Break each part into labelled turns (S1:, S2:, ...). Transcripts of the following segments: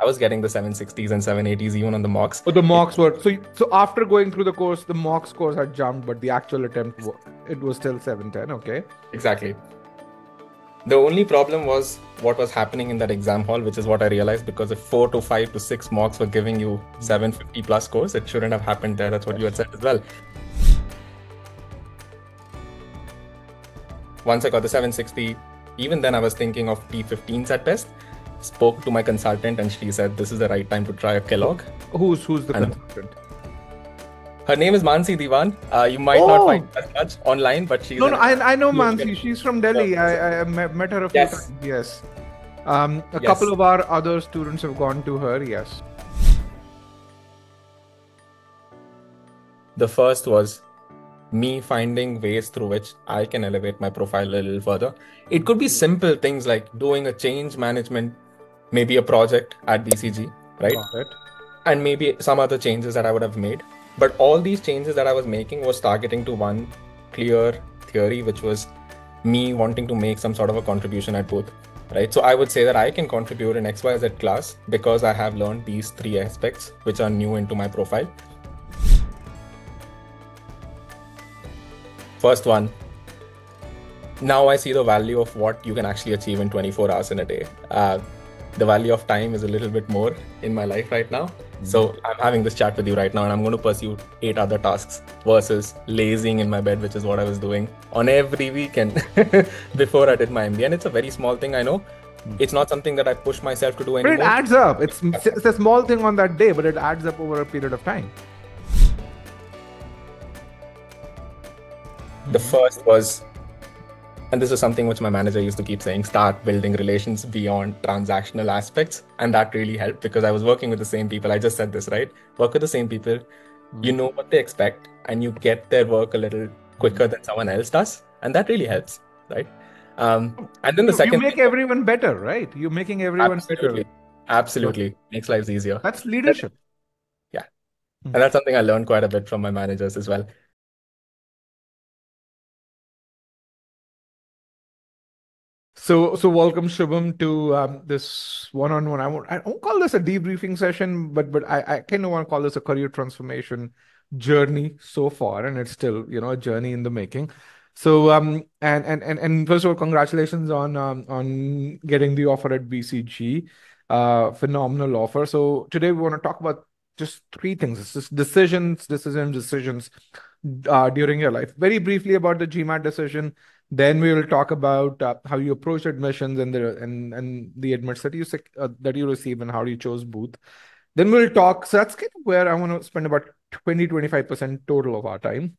S1: I was getting the 760s and 780s even on the mocks.
S2: Oh, the mocks were so. So after going through the course, the mock scores had jumped, but the actual attempt it was still 710. Okay.
S1: Exactly. The only problem was what was happening in that exam hall, which is what I realized because if four to five to six mocks were giving you 750 plus scores, it shouldn't have happened there. That's what you had said as well. Once I got the 760, even then I was thinking of T15s at best. Spoke to my consultant and she said this is the right time to try a Kellogg.
S2: Who's who's the and consultant?
S1: Her name is Mansi Diwan. Uh, you might oh. not find her much online, but she's
S2: no, no. I, I know Mansi. She's from Delhi. I, I met her a few yes. times. Yes. Um, a yes. couple of our other students have gone to her. Yes.
S1: The first was me finding ways through which I can elevate my profile a little further. It could be simple things like doing a change management, maybe a project at BCG, right? And maybe some other changes that I would have made. But all these changes that I was making was targeting to one clear theory, which was me wanting to make some sort of a contribution at Booth. Right. So I would say that I can contribute in XYZ class because I have learned these three aspects which are new into my profile. First one, now I see the value of what you can actually achieve in 24 hours in a day. Uh, the value of time is a little bit more in my life right now. Mm-hmm. So I'm having this chat with you right now, and I'm going to pursue eight other tasks versus lazing in my bed, which is what I was doing on every weekend before I did my MBA. And it's a very small thing, I know. It's not something that I push myself to do anymore.
S2: But it adds up. It's, it's a small thing on that day, but it adds up over a period of time.
S1: The first was, and this is something which my manager used to keep saying start building relations beyond transactional aspects. And that really helped because I was working with the same people. I just said this, right? Work with the same people. Mm-hmm. You know what they expect, and you get their work a little quicker than someone else does. And that really helps, right? Um, and then the
S2: you,
S1: second.
S2: You make everyone better, right? You're making everyone
S1: absolutely,
S2: better.
S1: Absolutely. Makes lives easier.
S2: That's leadership.
S1: Yeah. Mm-hmm. And that's something I learned quite a bit from my managers as well.
S2: So, so welcome Shubham to um, this one-on-one. I won't, I won't call this a debriefing session, but but I, I kind of want to call this a career transformation journey so far, and it's still you know a journey in the making. So um and and and, and first of all, congratulations on um, on getting the offer at BCG. Uh, phenomenal offer. So today we want to talk about just three things. It's just decisions, decisions, decisions uh, during your life. Very briefly about the GMAT decision then we will talk about uh, how you approach admissions and the and and the admits that you uh, that you receive and how you chose booth. Then we'll talk. So that's kind of where I want to spend about 20 25% total of our time.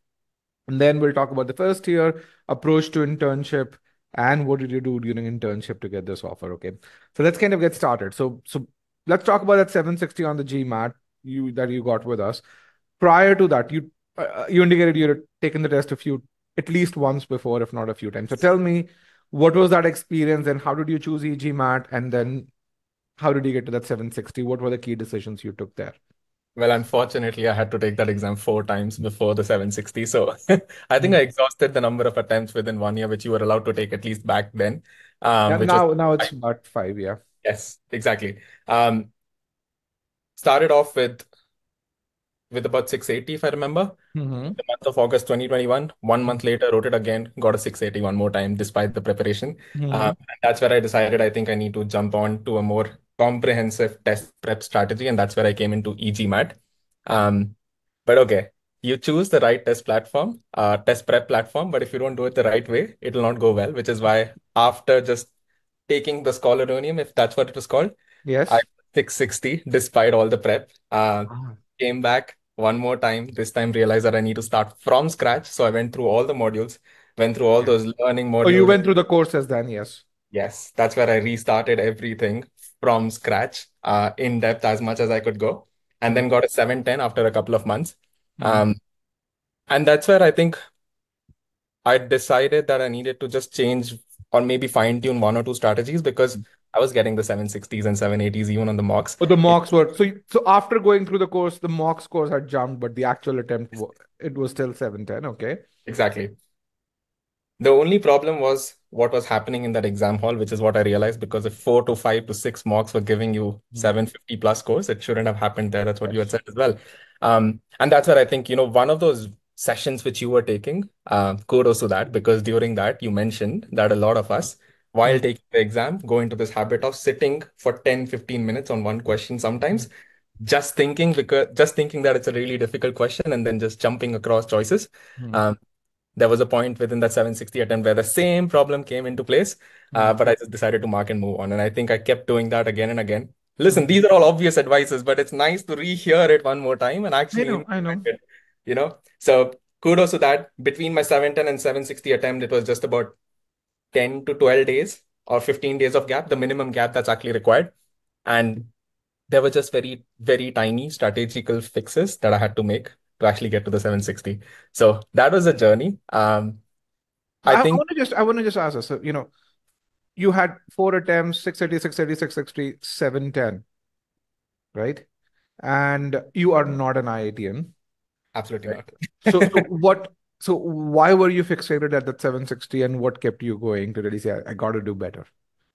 S2: And then we'll talk about the first year approach to internship and what did you do during internship to get this offer. Okay. So let's kind of get started. So so let's talk about that 760 on the GMAT you that you got with us. Prior to that, you uh, you indicated you had taken the test a few at least once before, if not a few times. So tell me, what was that experience and how did you choose EGMAT? And then how did you get to that 760? What were the key decisions you took there?
S1: Well, unfortunately, I had to take that exam four times before the 760. So I think mm. I exhausted the number of attempts within one year, which you were allowed to take at least back then.
S2: Um, yeah, now, now it's about five, yeah.
S1: Yes, exactly. Um, started off with with about 680, if I remember. Mm-hmm. The month of August 2021. One month later, wrote it again, got a 680 one more time despite the preparation. Mm-hmm. Uh, that's where I decided I think I need to jump on to a more comprehensive test prep strategy. And that's where I came into EGMAT. Um, but okay, you choose the right test platform, uh, test prep platform. But if you don't do it the right way, it will not go well, which is why after just taking the Scholaranium, if that's what it was called,
S2: yes, I
S1: 660 despite all the prep. Uh, oh came back one more time. This time realized that I need to start from scratch. So I went through all the modules, went through all those learning modules. Oh,
S2: you went through the courses then, yes.
S1: Yes, that's where I restarted everything from scratch, uh, in depth as much as I could go, and then got a 710 after a couple of months. Mm-hmm. Um, and that's where I think I decided that I needed to just change or maybe fine tune one or two strategies because I was getting the 760s and 780s even on the mocks.
S2: But the mocks were so. So after going through the course, the mock scores had jumped, but the actual attempt it was still 710. Okay.
S1: Exactly. The only problem was what was happening in that exam hall, which is what I realized because if four to five to six mocks were giving you 750 plus scores, it shouldn't have happened there. That's what you had said as well. Um, and that's where I think, you know, one of those sessions which you were taking, uh, kudos to that, because during that you mentioned that a lot of us, while taking the exam, go into this habit of sitting for 10, 15 minutes on one question sometimes, just thinking because just thinking that it's a really difficult question and then just jumping across choices. Um, there was a point within that 760 attempt where the same problem came into place, uh, but I just decided to mark and move on. And I think I kept doing that again and again. Listen, these are all obvious advices, but it's nice to rehear it one more time and actually,
S2: I know, I know.
S1: It, you know. So kudos to that. Between my 710 and 760 attempt, it was just about 10 to 12 days or 15 days of gap, the minimum gap that's actually required. And there were just very, very tiny strategical fixes that I had to make to actually get to the 760. So that was a journey. Um, I,
S2: I
S1: think
S2: want to just I want to just ask us. So, you know, you had four attempts, 680, 680, 660, 710, right? And you are not an IITian.
S1: Absolutely
S2: right? not. so, so what so why were you fixated at that 760 and what kept you going to really say I, I got to do better?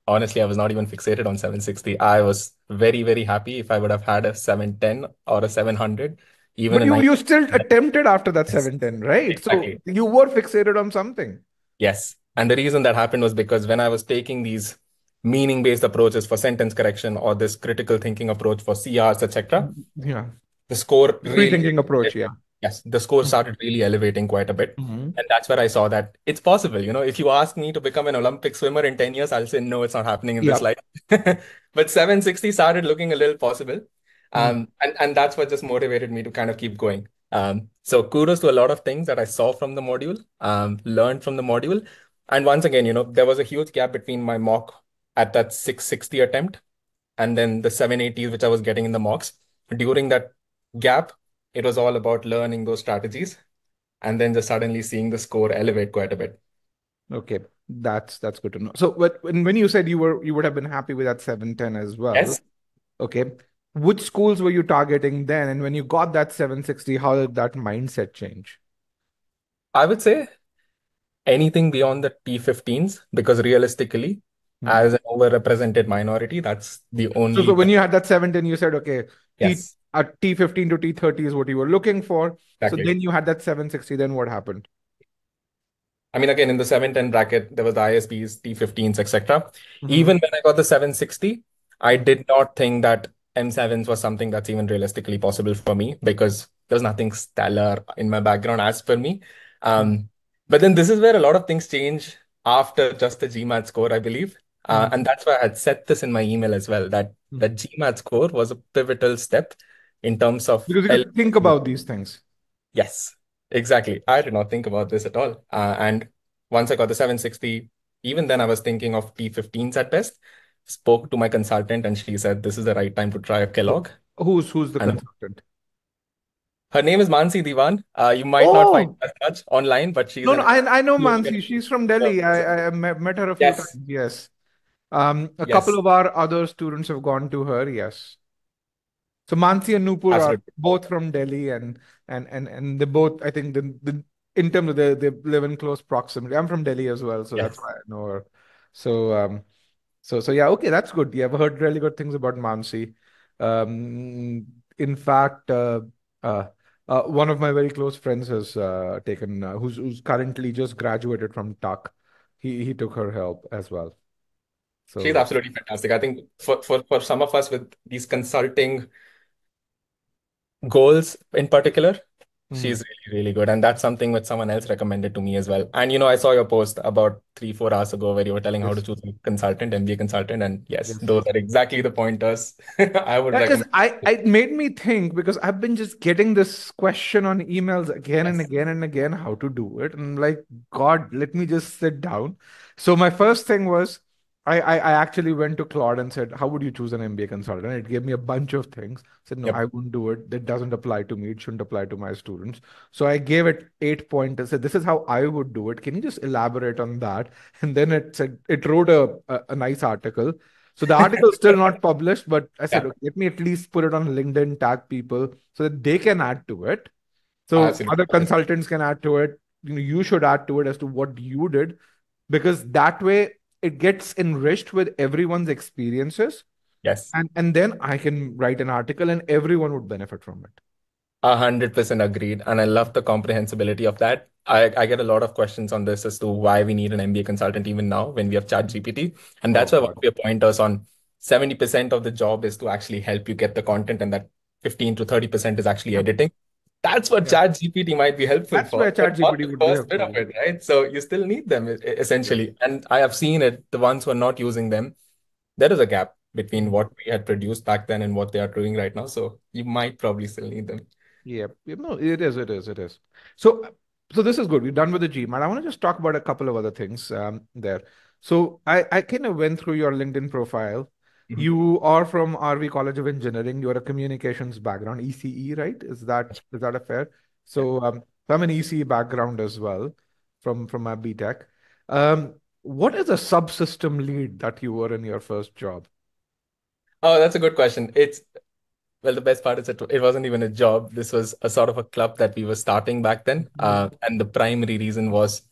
S1: Honestly, I was not even fixated on 760. I was very, very happy if I would have had a 710 or a 700 even
S2: but you, you still attempted after that yes. 710, right? Exactly. So you were fixated on something.
S1: Yes. And the reason that happened was because when I was taking these meaning based approaches for sentence correction or this critical thinking approach for CRs, etc.
S2: Yeah.
S1: The score
S2: really thinking approach, yeah.
S1: Yes, the score started really elevating quite a bit. Mm-hmm. And that's where I saw that it's possible. You know, if you ask me to become an Olympic swimmer in 10 years, I'll say, no, it's not happening in yep. this life. but 760 started looking a little possible. Hmm. Um, and, and that's what just motivated me to kind of keep going. Um, so kudos to a lot of things that I saw from the module, um, learned from the module. And once again, you know, there was a huge gap between my mock at that 660 attempt and then the 780s, which I was getting in the mocks. During that gap, it was all about learning those strategies and then just suddenly seeing the score elevate quite a bit.
S2: Okay, that's that's good to know. So, when when you said you were you would have been happy with that 710 as well.
S1: Yes.
S2: Okay which schools were you targeting then? And when you got that 760, how did that mindset change?
S1: I would say anything beyond the T15s, because realistically, hmm. as an overrepresented minority, that's the only.
S2: So, so when you had that 710, you said, okay, yes. T, a T15 to T30 is what you were looking for. Exactly. So then you had that 760. Then what happened?
S1: I mean, again, in the 710 bracket, there was the ISBs, T15s, etc. Mm-hmm. Even when I got the 760, I did not think that M7s was something that's even realistically possible for me because there's nothing stellar in my background as per me. Um, but then this is where a lot of things change after just the GMAT score, I believe. Uh, mm. And that's why I had set this in my email as well that mm. the GMAT score was a pivotal step in terms of.
S2: Because you L- think about these things.
S1: Yes, exactly. I did not think about this at all. Uh, and once I got the 760, even then I was thinking of T15s at best spoke to my consultant and she said this is the right time to try a Kellogg.
S2: Who's who's the and consultant?
S1: Her name is Mansi Diwan. Uh, you might oh. not find her much online, but she's
S2: no, no. I, I know Mansi. She's from Delhi. I, I met her a few yes. times. Yes. Um, a yes. couple of our other students have gone to her. Yes. So Mansi and Nupur Absolutely. are both from Delhi, and and and and they both. I think the, the in terms of they they live in close proximity. I'm from Delhi as well, so yes. that's why I know her. So um, so so yeah, okay, that's good. Yeah, I've heard really good things about Mansi. Um, in fact, uh, uh, uh, one of my very close friends has uh, taken, uh, who's who's currently just graduated from Tuck. He he took her help as well.
S1: So she's absolutely fantastic. I think for for for some of us with these consulting goals in particular, She's hmm. really, really good. And that's something which someone else recommended to me as well. And, you know, I saw your post about three, four hours ago where you were telling yes. how to choose a consultant, MBA consultant. And yes, yes. those are exactly the pointers I would
S2: Because I, it made me think because I've been just getting this question on emails again yes. and again and again how to do it. And I'm like, God, let me just sit down. So my first thing was I, I, I actually went to Claude and said, "How would you choose an MBA consultant?" And it gave me a bunch of things. I said, "No, yep. I wouldn't do it. That doesn't apply to me. It shouldn't apply to my students." So I gave it eight pointers. Said, "This is how I would do it. Can you just elaborate on that?" And then it said it wrote a a, a nice article. So the article is still not published, but I said, yeah. okay, "Let me at least put it on LinkedIn, tag people so that they can add to it." So ah, Absolutely. other consultants can add to it you know you should add to it as to what you did because that way it gets enriched with everyone's experiences.
S1: Yes.
S2: And and then i can write an article and everyone would benefit from it.
S1: A hundred percent agreed. And i love the comprehensibility of that. I, I get a lot of questions on this as to why we need an mba consultant even now when we have chat gpt and that's oh, why one of your pointers on 70% of the job is to actually help you get the content and that 15 to 30% is actually editing that's what yeah. chat gpt might be helpful for.
S2: that's where chat gpt would
S1: bit of it right? So you still need them essentially. And i have seen it the ones who are not using them there is a gap between what we had produced back then and what they are doing right now. So you might probably still need them.
S2: Yeah. No it is it is it is. So so this is good. We're done with the gmat i want to just talk about a couple of other things um, there. So i i kind of went through your linkedin profile. You are from RV College of Engineering. You're a communications background, ECE, right? Is that is that a fair? So um, I'm an ECE background as well from from my BTech. Um, what is a subsystem lead that you were in your first job?
S1: Oh, that's a good question. It's well, the best part is that it wasn't even a job. This was a sort of a club that we were starting back then. Mm-hmm. Uh, and the primary reason was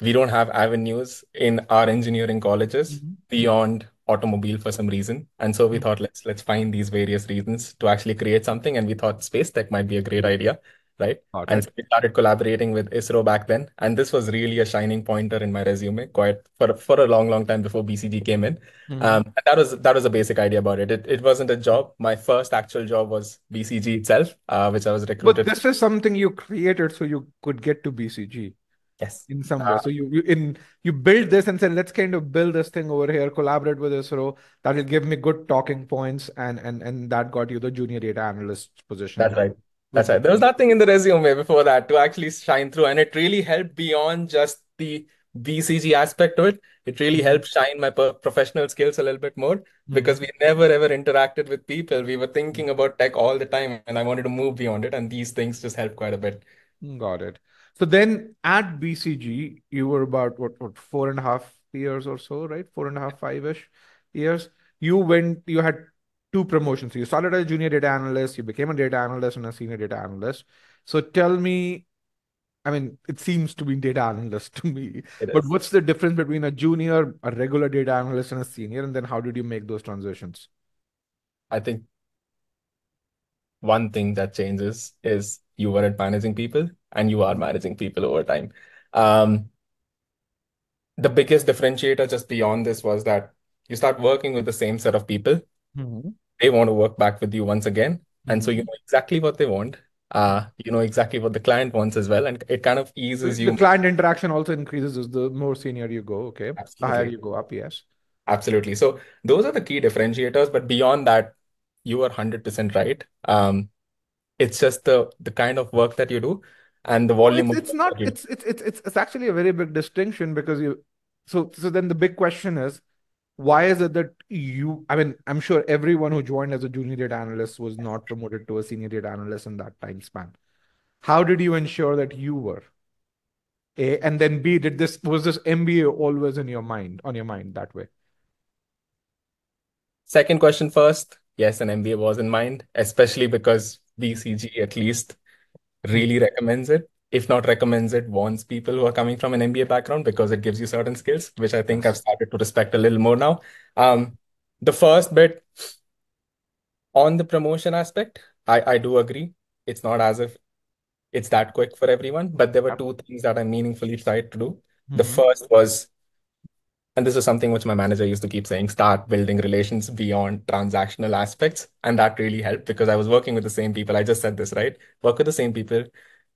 S1: we don't have avenues in our engineering colleges mm-hmm. beyond automobile for some reason. And so we mm-hmm. thought let's let's find these various reasons to actually create something. And we thought space tech might be a great idea. Right. Okay. And so we started collaborating with ISRO back then. And this was really a shining pointer in my resume quite for, for a long, long time before BCG came in. Mm-hmm. Um, and that was that was a basic idea about it. it. It wasn't a job. My first actual job was BCG itself, uh, which I was recruited.
S2: But this is something you created so you could get to BCG.
S1: Yes.
S2: In some way. Uh, so you, you in you build this and say, let's kind of build this thing over here, collaborate with ISRO. That will give me good talking points, and and and that got you the junior data analyst position.
S1: That's right. That's right. There was nothing in the resume before that to actually shine through, and it really helped beyond just the BCG aspect to it. It really mm-hmm. helped shine my professional skills a little bit more mm-hmm. because we never ever interacted with people. We were thinking about tech all the time, and I wanted to move beyond it, and these things just helped quite a bit.
S2: Got it. So then at BCG, you were about what, what four and a half years or so, right? Four and a half, five ish years. You went, you had two promotions. You started as a junior data analyst, you became a data analyst and a senior data analyst. So tell me, I mean, it seems to be data analyst to me, but what's the difference between a junior, a regular data analyst, and a senior? And then how did you make those transitions?
S1: I think one thing that changes is you weren't managing people and you are managing people over time. Um, the biggest differentiator just beyond this was that you start working with the same set of people. Mm-hmm. They want to work back with you once again. Mm-hmm. And so you mm-hmm. know exactly what they want. Uh, you know exactly what the client wants as well. And it kind of eases
S2: the
S1: you.
S2: The client interaction also increases as the more senior you go. Okay. Absolutely. The higher you go up, yes.
S1: Absolutely. So those are the key differentiators. But beyond that, you are 100% right. Um, it's just the the kind of work that you do and the volume
S2: it's, it's not it's, it's it's it's it's actually a very big distinction because you so so then the big question is why is it that you i mean i'm sure everyone who joined as a junior data analyst was not promoted to a senior data analyst in that time span. How did you ensure that you were? A and then b did this was this mba always in your mind on your mind that way?
S1: Second question first. Yes an mba was in mind especially because bcg at least really recommends it. If not recommends it, warns people who are coming from an MBA background because it gives you certain skills, which I think I've started to respect a little more now. Um, the first bit on the promotion aspect, I, I do agree. It's not as if it's that quick for everyone, but there were two things that I meaningfully tried to do. Mm-hmm. The first was and this is something which my manager used to keep saying start building relations beyond transactional aspects. And that really helped because i was working with the same people. I just said this right? Work with the same people.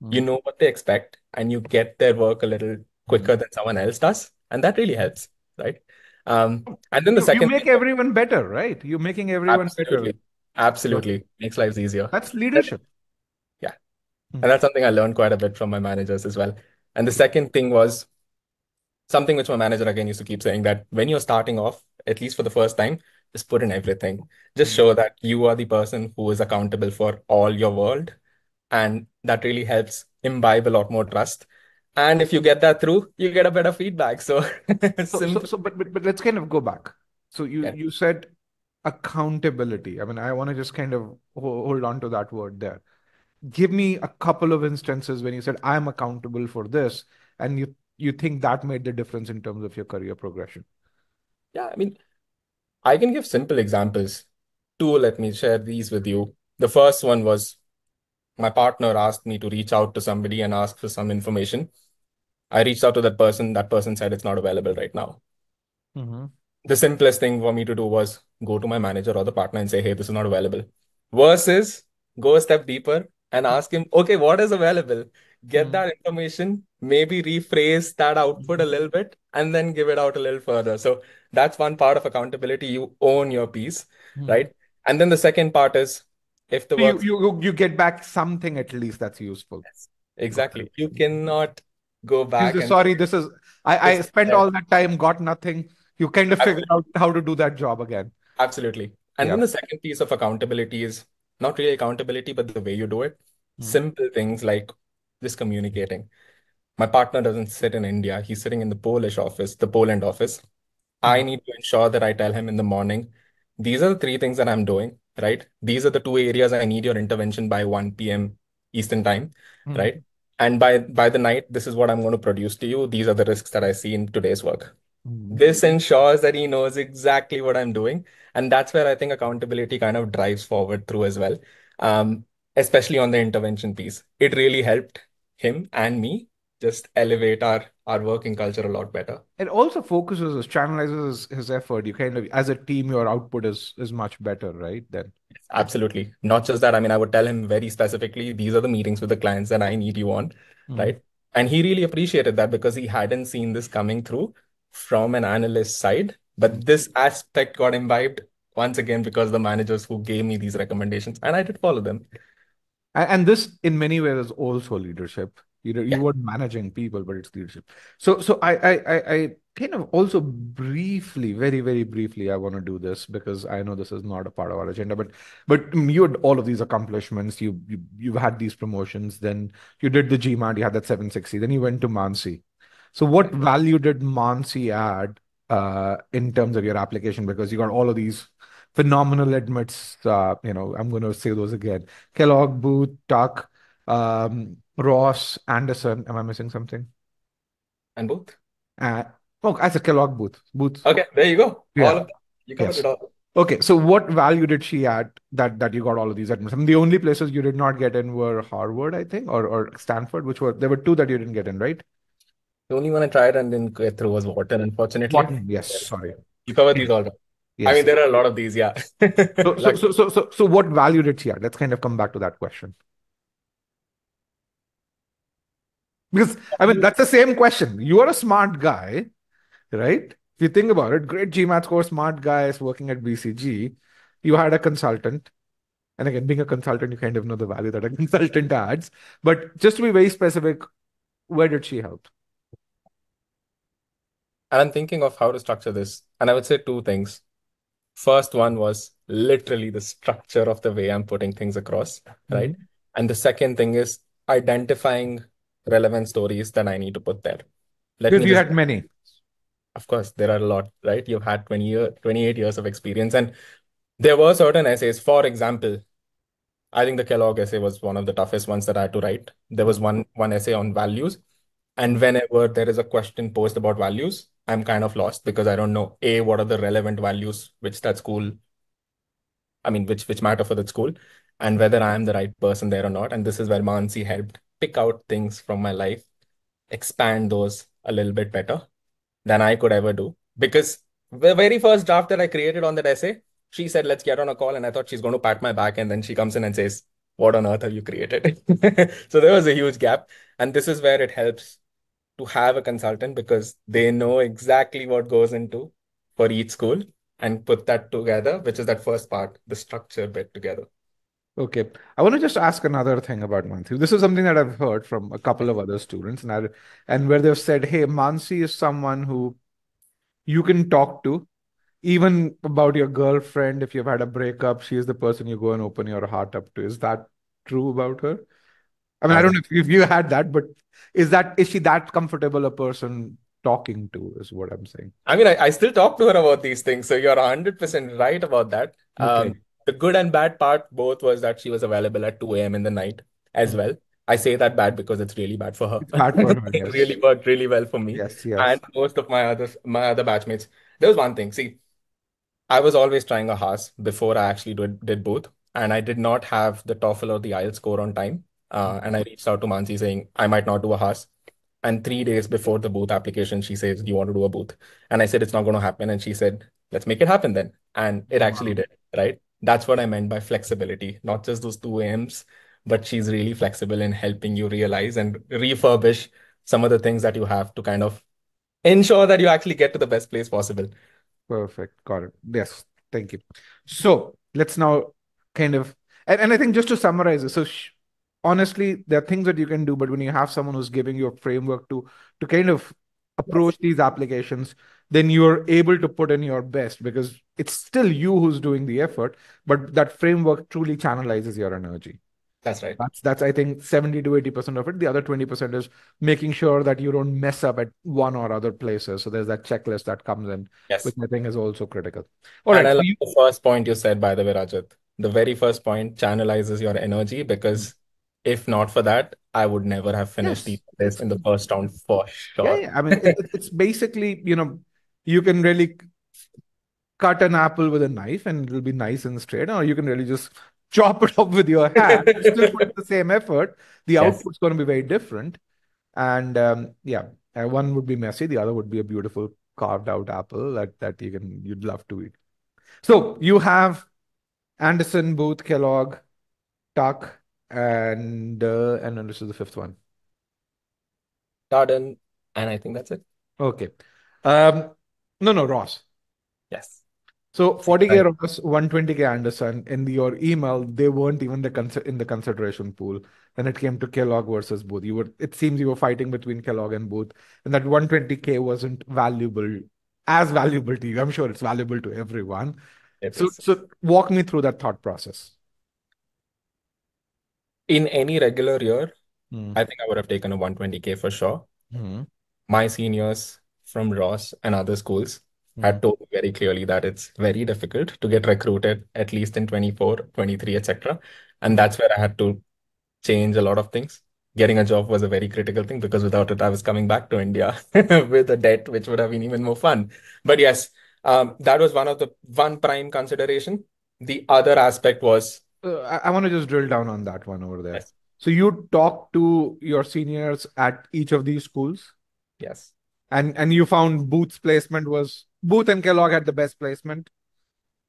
S1: Mm-hmm. you know what they expect and you get their work a little quicker mm-hmm. than someone else does. And that really helps right? Um and then the
S2: you,
S1: second
S2: you make everyone better right? You're making everyone
S1: absolutely.
S2: better
S1: absolutely makes lives easier.
S2: That's leadership.
S1: Yeah. Mm-hmm. and that's something i learned quite a bit from my managers as well. And the second thing was something which my manager again used to keep saying that when you're starting off, at least for the first time, just put in everything. Just hmm. show that you are the person who is accountable for all your world. And that really helps imbibe a lot more trust. And if you get that through, you get a better feedback. So,
S2: so, so, so, but, but but let's kind of go back. So you yeah. you said accountability. I mean, I want to just kind of hold on to that word there give me a couple of instances when you said I'm accountable for this, and you you think that made the difference in terms of your career progression.
S1: Yeah, I mean, I can give simple examples. Two, let me share these with you. The first one was my partner asked me to reach out to somebody and ask for some information. I reached out to that person. That person said it's not available right now. Mm-hmm. The simplest thing for me to do was go to my manager or the partner and say, hey, this is not available. Versus go a step deeper and ask him, okay, what is available? Get mm-hmm. that information, maybe rephrase that output a mm-hmm. little bit, and then give it out a little further. So that's one part of accountability. You own your piece, mm-hmm. right? And then the second part is if the
S2: work you, you you get back something at least that's useful.
S1: Yes, exactly. You cannot go back.
S2: And... Sorry, this is I, I spent all that time, got nothing. You kind of figure out how to do that job again.
S1: Absolutely. And yeah. then the second piece of accountability is not really accountability, but the way you do it. Mm. Simple things like just communicating. My partner doesn't sit in India. He's sitting in the Polish office, the Poland office. I hmm. need to ensure that I tell him in the morning, these are the three things that I'm doing, right? These are the two areas I need your intervention by 1 p.m. Eastern time, mm. right? And by by the night, this is what I'm going to produce to you. These are the risks that I see in today's work. Mm. This ensures that he knows exactly what I'm doing. And that's where I think accountability kind of drives forward through as well. Um, especially on the intervention piece. It really helped him and me just elevate our our working culture a lot better.
S2: It also focuses, channelizes his, his effort. You kind of, as a team, your output is is much better, right? Then
S1: absolutely. Not just that. I mean, I would tell him very specifically, these are the meetings with the clients that I need you on, mm. right? And he really appreciated that because he hadn't seen this coming through from an analyst side. But this aspect got imbibed once again because the managers who gave me these recommendations and I did follow them.
S2: And this, in many ways, is also leadership. You know, you weren't managing people, but it's leadership. So, so I, I, I kind of also briefly, very, very briefly, I want to do this because I know this is not a part of our agenda. But, but you had all of these accomplishments. You, you, you've had these promotions. Then you did the GMAT. You had that 760. Then you went to Mansi. So, what value did Mansi add uh, in terms of your application? Because you got all of these phenomenal admits. Uh, you know, I'm going to say those again: Kellogg, Booth, Tuck. Um, Ross, Anderson. Am I missing something?
S1: And Booth?
S2: Uh, oh, I said Kellogg Booth. Booth.
S1: Okay, there you go. Yeah. All of them. You covered yes. it all.
S2: Okay, so what value did she add that that you got all of these admits? I mean, the only places you did not get in were Harvard, I think, or or Stanford, which were there were two that you didn't get in, right?
S1: The only one I tried and didn't get through was Wharton, unfortunately.
S2: Wharton, yes, sorry.
S1: You covered these all. Yes. I mean, there are a lot of these, yeah.
S2: so, like, so, so, so, so, what value did she add? Let's kind of come back to that question. Because I mean, that's the same question. You are a smart guy, right? If you think about it, great GMAT score, smart guys working at BCG. You had a consultant. And again, being a consultant, you kind of know the value that a consultant adds. But just to be very specific, where did she help?
S1: And I'm thinking of how to structure this. And I would say two things. First one was literally the structure of the way I'm putting things across, right? Mm-hmm. And the second thing is identifying relevant stories that I need to put there.
S2: Let because you just... had many.
S1: Of course, there are a lot, right? You've had 20 year, 28 years of experience. And there were certain essays. For example, I think the Kellogg essay was one of the toughest ones that I had to write. There was one one essay on values. And whenever there is a question posed about values, I'm kind of lost because I don't know A, what are the relevant values which that school, I mean, which which matter for that school, and whether I am the right person there or not. And this is where Mansi helped pick out things from my life, expand those a little bit better than I could ever do. Because the very first draft that I created on that essay, she said, let's get on a call. And I thought she's going to pat my back. And then she comes in and says, what on earth have you created? so there was a huge gap. And this is where it helps to have a consultant because they know exactly what goes into for each school and put that together, which is that first part, the structure bit together.
S2: Okay. I want to just ask another thing about Mansi. This is something that I've heard from a couple of other students, and I, and where they've said, "Hey, Mansi is someone who you can talk to, even about your girlfriend. If you've had a breakup, she is the person you go and open your heart up to." Is that true about her? I mean, I don't know if you had that, but is that is she that comfortable a person talking to? Is what I'm saying.
S1: I mean, I, I still talk to her about these things, so you're hundred percent right about that. Okay. Um, the good and bad part Booth was that she was available at 2 a.m. in the night as well. I say that bad because it's really bad for her.
S2: Bad for her.
S1: it
S2: yes.
S1: really worked really well for me.
S2: Yes, yes.
S1: And most of my other my other batchmates. There was one thing. See, I was always trying a Haas before I actually did, did both. And I did not have the TOEFL or the IELTS score on time. Uh, and I reached out to Mansi saying I might not do a Haas. And three days before the booth application, she says, Do you want to do a booth? And I said, It's not going to happen. And she said, Let's make it happen then. And it actually did, right? That's what I meant by flexibility, not just those two AMs, but she's really flexible in helping you realize and refurbish some of the things that you have to kind of ensure that you actually get to the best place possible.
S2: Perfect. Got it. Yes. Thank you. So let's now kind of, and, and I think just to summarize this, so sh- honestly, there are things that you can do, but when you have someone who's giving you a framework to to kind of approach these applications, then you're able to put in your best because it's still you who's doing the effort, but that framework truly channelizes your energy.
S1: That's right.
S2: That's that's I think 70 to 80% of it. The other 20% is making sure that you don't mess up at one or other places. So there's that checklist that comes in,
S1: yes.
S2: which I think is also critical.
S1: All and right, I love you... the first point you said, by the way, Rajat. The very first point channelizes your energy because if not for that, I would never have finished yes. this in the first round for sure.
S2: Yeah, yeah. I mean, it, it's basically, you know, you can really cut an apple with a knife and it'll be nice and straight, or you can really just chop it up with your hand, still put the same effort, the yes. output's going to be very different. And um, yeah, uh, one would be messy, the other would be a beautiful carved out apple that that you can you'd love to eat. So you have Anderson, Booth, Kellogg, Tuck, and uh, and then this is the fifth one.
S1: Darden, and I think that's it.
S2: Okay. Um, no, no, Ross.
S1: Yes.
S2: So 40k Ross, 120k Anderson. In your email, they weren't even the in the consideration pool. When it came to Kellogg versus Booth, you were. It seems you were fighting between Kellogg and Booth, and that 120k wasn't valuable, as valuable to you. I'm sure it's valuable to everyone. It so, is. so walk me through that thought process.
S1: In any regular year, hmm. I think I would have taken a 120k for sure. Hmm. My seniors from Ross and other schools had told me very clearly that it's very difficult to get recruited at least in 24 23 etc and that's where i had to change a lot of things getting a job was a very critical thing because without it i was coming back to india with a debt which would have been even more fun but yes um, that was one of the one prime consideration the other aspect was
S2: uh, I, I want to just drill down on that one over there yes. so you talked to your seniors at each of these schools
S1: yes
S2: and and you found Booth's placement was Booth and Kellogg had the best placement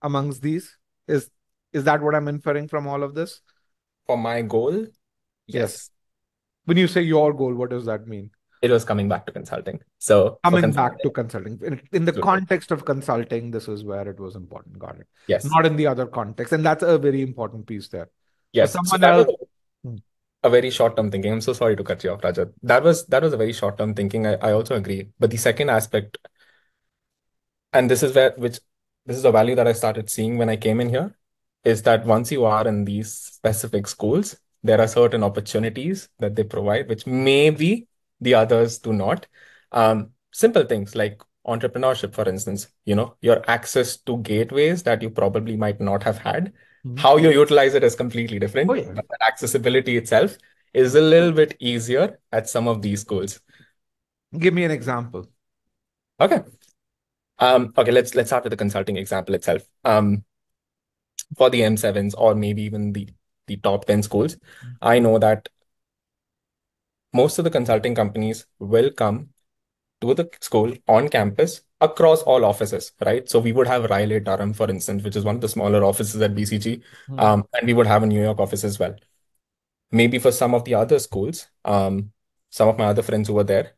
S2: amongst these. Is is that what I'm inferring from all of this?
S1: For my goal, yes. yes.
S2: When you say your goal, what does that mean?
S1: It was coming back to consulting. So
S2: coming consulting, back to consulting in, in the context of consulting, this is where it was important. Got it.
S1: Yes.
S2: Not in the other context, and that's a very important piece there.
S1: Yes. For someone so else. A very short-term thinking. I'm so sorry to cut you off, Rajat. That was that was a very short-term thinking. I, I also agree. But the second aspect and this is where which this is a value that I started seeing when I came in here is that once you are in these specific schools, there are certain opportunities that they provide, which maybe the others do not. Um, simple things like entrepreneurship, for instance, you know, your access to gateways that you probably might not have had. Mm-hmm. How you utilize it is completely different. Oh, yeah. But accessibility itself is a little bit easier at some of these schools.
S2: Give me an example.
S1: Okay. Um, okay, let's let's start with the consulting example itself. Um, for the M7s or maybe even the the top 10 schools, I know that most of the consulting companies will come to the school on campus across all offices, right? So we would have Raleigh Durham, for instance, which is one of the smaller offices at BCG, mm. um, and we would have a New York office as well. Maybe for some of the other schools, um, some of my other friends who were there,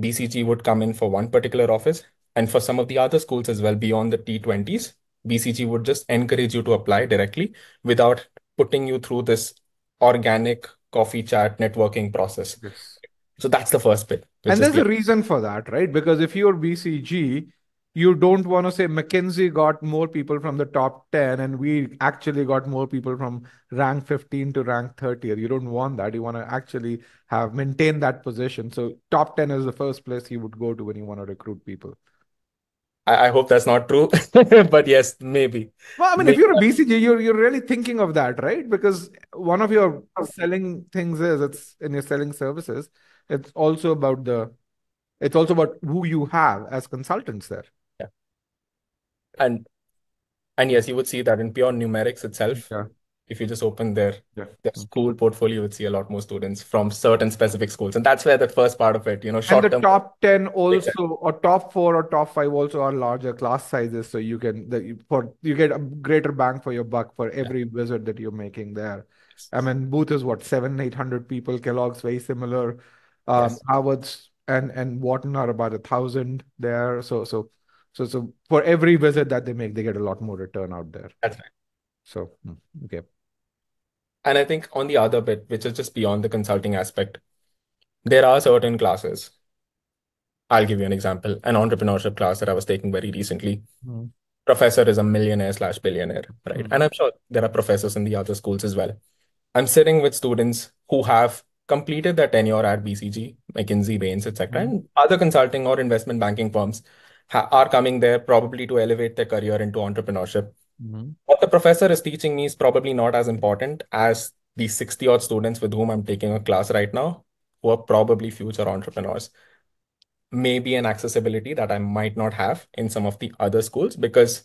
S1: BCG would come in for one particular office, and for some of the other schools as well, beyond the T20s, BCG would just encourage you to apply directly without putting you through this organic coffee chat networking process. Yes. So that's the first bit.
S2: And there's a reason for that, right? Because if you're BCG, you don't want to say McKinsey got more people from the top 10 and we actually got more people from rank 15 to rank 30. You don't want that. You want to actually have maintain that position. So top 10 is the first place you would go to when you want to recruit people.
S1: I, I hope that's not true, but yes, maybe.
S2: Well, I mean, maybe. if you're a BCG, you're you're really thinking of that, right? Because one of your selling things is it's in your selling services. It's also about the, it's also about who you have as consultants there.
S1: Yeah. And and yes, you would see that in pure numerics itself. Yeah if you just open their yeah. their school portfolio, you would see a lot more students from certain specific schools, and that's where the first part of it, you know,
S2: short. And the top ten also, or top four or top five also are larger class sizes, so you can the, for you get a greater bang for your buck for every yeah. visit that you're making there. I mean, Booth is what seven, eight hundred people. Kellogg's very similar. Um, yes. Harvard's and and Wharton are about a thousand there. So so so so for every visit that they make, they get a lot more return out there.
S1: That's right.
S2: So hmm, okay.
S1: And I think on the other bit, which is just beyond the consulting aspect, there are certain classes. I'll give you an example, an entrepreneurship class that I was taking very recently. Mm. Professor is a millionaire slash billionaire, right? Mm. And I'm sure there are professors in the other schools as well. I'm sitting with students who have completed their tenure at BCG, McKinsey, Bains, etc., mm. and other consulting or investment banking firms are coming there probably to elevate their career into entrepreneurship. Mm-hmm. What the professor is teaching me is probably not as important as the 60 odd students with whom I'm taking a class right now, who are probably future entrepreneurs. Maybe an accessibility that I might not have in some of the other schools because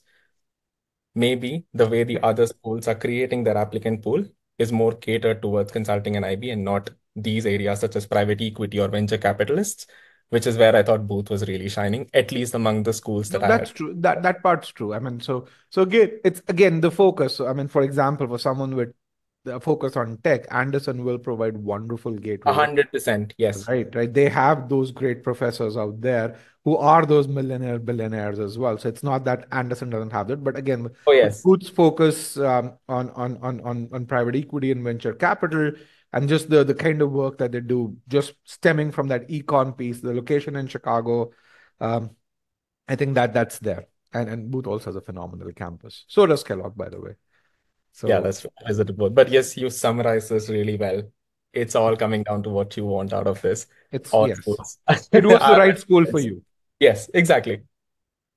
S1: maybe the way the other schools are creating their applicant pool is more catered towards consulting and IB and not these areas such as private equity or venture capitalists which is where I thought Booth was really shining, at least among the schools that no,
S2: I That's
S1: had.
S2: true. That that part's true. I mean, so so again, it's again the focus. So, I mean, for example, for someone with the focus on tech, Anderson will provide wonderful gateway.
S1: hundred percent, yes.
S2: Right, right. They have those great professors out there who are those millionaire billionaires as well. So it's not that Anderson doesn't have that, but again,
S1: oh yes,
S2: Booth's focus um, on on on on on private equity and venture capital and just the the kind of work that they do, just stemming from that econ piece, the location in Chicago. Um, I think that that's there. And and Booth also has a phenomenal campus. So does Kellogg, by the way.
S1: So yeah, that's visited both. But yes, you summarize this really well. It's all coming down to what you want out of this.
S2: It's all yes. it was the right school for you.
S1: Yes, exactly.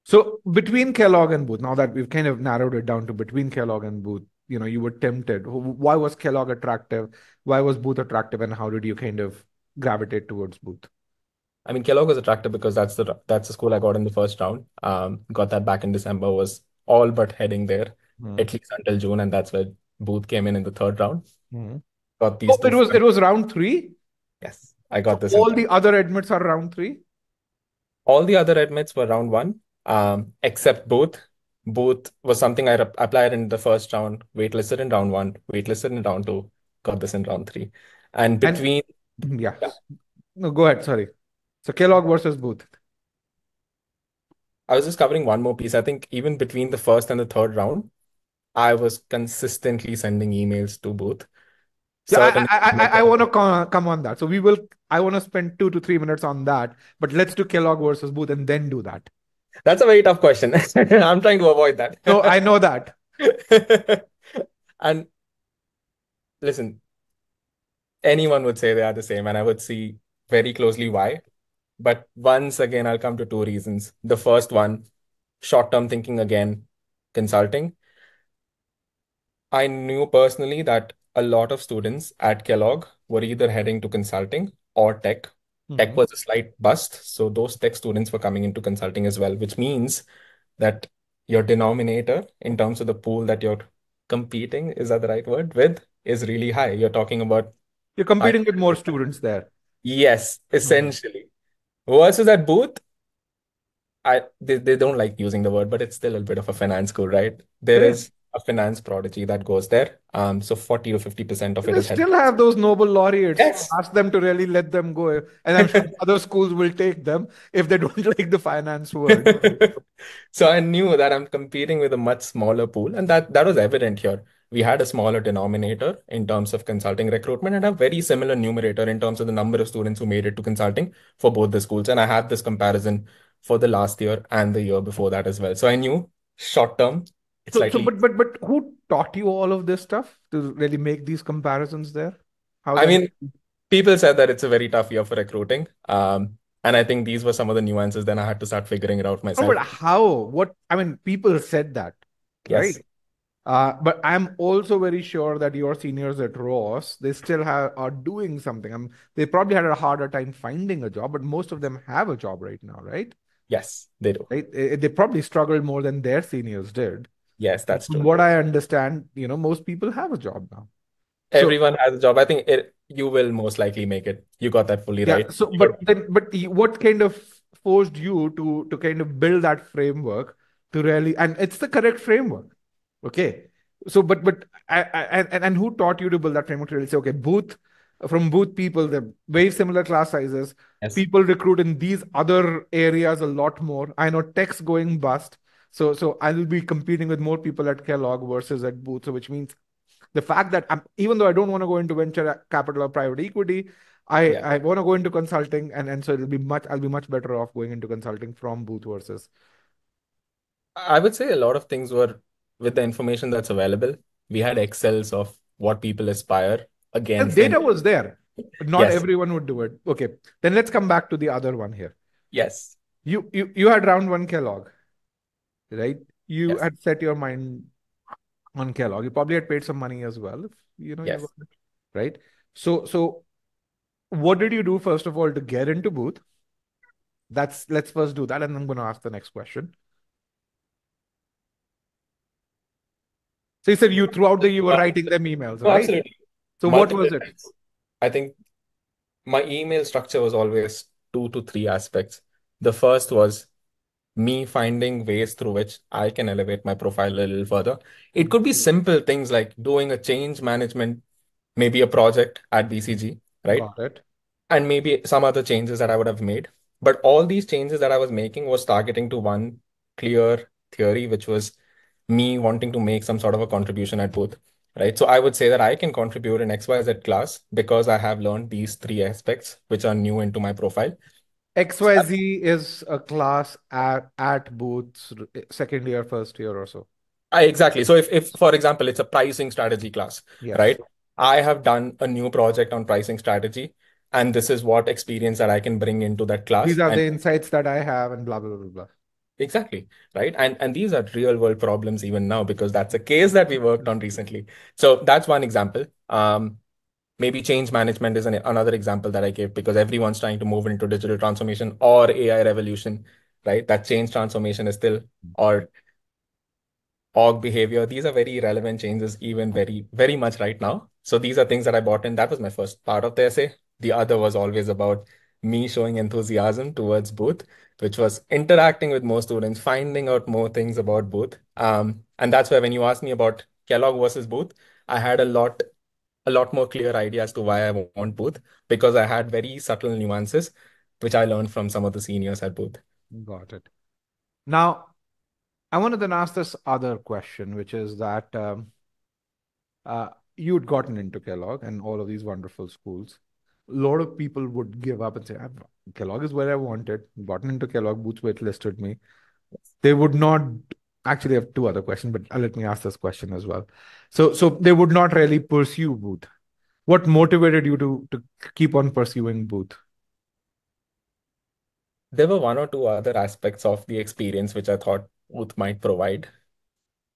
S2: So between Kellogg and Booth, now that we've kind of narrowed it down to between Kellogg and Booth, you know you were tempted. Why was kellogg attractive? Why was booth attractive and how did you kind of gravitate towards booth?
S1: I mean kellogg was attractive because that's the that's the school i got in the first round. Um got that back in december was all but heading there mm. at least until june and that's where booth came in in the third round.
S2: Mm. got these oh, it was it was round three?
S1: Yes i got this
S2: all the other admits are round three?
S1: All the other admits were round one um except Booth Booth was something I applied in the first round, waitlisted in round one, waitlisted in round two, got this in round three. And between
S2: and, yeah. yeah. No, go ahead. Sorry. So Kellogg versus Booth.
S1: I was just covering one more piece. I think even between the first and the third round, I was consistently sending emails to Booth.
S2: Yeah, I, I, I, I want to come, come on that. So we will. I want to spend two to three minutes on that. But let's do Kellogg versus Booth and then do that.
S1: That's a very tough question. I'm trying to avoid that.
S2: No, I know that.
S1: and listen, anyone would say they are the same, and I would see very closely why. But once again, I'll come to two reasons. The first one, short term thinking again, consulting. I knew personally that a lot of students at Kellogg were either heading to consulting or tech Tech mm-hmm. was a slight bust. So those tech students were coming into consulting as well, which means that your denominator in terms of the pool that you're competing, is that the right word, with, is really high. You're talking about.
S2: You're competing with more students there.
S1: Yes, essentially. Mm-hmm. Versus at Booth, I they, they don't like using the word, but it's still a bit of a finance school, right? There is a finance prodigy that goes there. Um, so 40 to 50% of
S2: it.
S1: it is
S2: still have those Nobel laureates. Yes. Ask them to really let them go. And I'm sure other schools will take them if they don't like the finance world.
S1: so I knew that I'm competing with a much smaller pool, and that that was evident here. We had a smaller denominator in terms of consulting recruitment and a very similar numerator in terms of the number of students who made it to consulting for both the schools. And I had this comparison for the last year and the year before that as well. So I knew short term
S2: it's so, so, but but but who taught you all of this stuff to really make these comparisons there?
S1: How I mean, people said that it's a very tough year for recruiting. Um, And I think these were some of the nuances. Then I had to start figuring it out myself.
S2: Oh, but how? What? I mean, people said that, right? Uh, but I'm also very sure that your seniors at Ross, they still have are doing something. I'm, they probably had a harder time finding a job, but most of them have a job right now, right?
S1: Yes, they do.
S2: Right? They probably struggled more than their seniors did.
S1: Yes, that's true.
S2: what I understand, you know, most people have a job now. So-
S1: Everyone has a job. I think it, you will most likely make it. You got that fully
S2: Yeah.
S1: right.
S2: So, but then, but what kind of forced you to to kind of build that framework to really, and it's the correct framework. Okay. So, but but I, I, and and who taught you to build that framework to really say, okay, booth from booth people, they're very similar class sizes.
S1: Yes.
S2: People recruit in these other areas a lot more. I know tech's going bust. So so I will be competing with more people at Kellogg versus at Booth. So which means the fact that I'm, even though I don't want to go into venture capital or private equity, I,
S1: Yeah.
S2: I want to go into consulting and, and so it'll be much I'll be much better off going into consulting from Booth versus
S1: I would say a lot of things were with the information that's available. We had Excels of what people aspire
S2: the
S1: against.
S2: data
S1: and-
S2: was there. But not
S1: Yes.
S2: everyone would do it. Okay. Then let's come back to the other one here.
S1: Yes.
S2: You you you had round one Kellogg, right? You
S1: Yes.
S2: had set your mind on Kellogg. You probably had paid some money as well, if you know
S1: Yes.
S2: it, right? So so what did you do first of all to get into Booth? That's let's first do that, and I'm going to ask the next question. So you said you throughout the you were writing them emails, right?
S1: absolutely.
S2: So what was it?
S1: I think my email structure was always two to three aspects. The first was me finding ways through which I can elevate my profile a little further. It could be simple things like doing a change management, maybe a project at BCG, right?
S2: Got it.
S1: and maybe some other changes that I would have made. But all these changes that I was making was targeting to one clear theory, which was me wanting to make some sort of a contribution at Booth, right? So I would say that I can contribute in XYZ class because I have learned these three aspects, which are new into my profile.
S2: XYZ is a class at at Booth's second year, first year or so.
S1: I, exactly. So if, if, for example, it's a pricing strategy class,
S2: Yes.
S1: right? I have done a new project on pricing strategy, and this is what experience that I can bring into that class.
S2: These are
S1: and
S2: the insights that I have, and blah blah blah blah.
S1: Exactly, right? And and these are real world problems even now because that's a case that we worked on recently. So that's one example. Um, maybe change management is an, another example that I gave because everyone's trying to move into digital transformation or AI revolution, right? That change transformation is still or org behavior. These are very relevant changes, even very, very much right now. So these are things that I bought in. That was my first part of the essay. The other was always about me showing enthusiasm towards Booth, which was interacting with more students, finding out more things about Booth. Um, and that's where when you asked me about Kellogg versus Booth, I had a lot, a lot more clear idea as to why I want Booth because I had very subtle nuances, which I learned from some of the seniors at Booth.
S2: Got it. Now, I want to then ask this other question, which is that um, uh, you'd gotten into Kellogg and all of these wonderful schools. A lot of people would give up and say, "I've- Kellogg is where I wanted. Gotten into Kellogg, Booth waitlisted me. They would not actually I have two other questions, but let me ask this question as well. So, so they would not really pursue Booth. What motivated you to to keep on pursuing Booth?
S1: There were one or two other aspects of the experience which I thought Booth might provide.